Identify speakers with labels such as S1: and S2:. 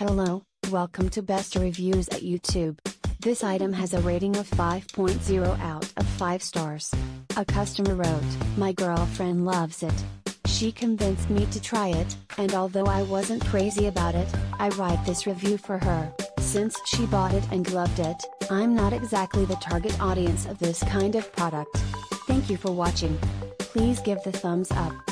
S1: Hello, welcome to Best Reviews at YouTube. This item has a rating of 5.0 out of 5 stars. A customer wrote, My girlfriend loves it. She convinced me to try it, and although I wasn't crazy about it, I write this review for her. Since she bought it and loved it, I'm not exactly the target audience of this kind of product. Thank you for watching. Please give the thumbs up.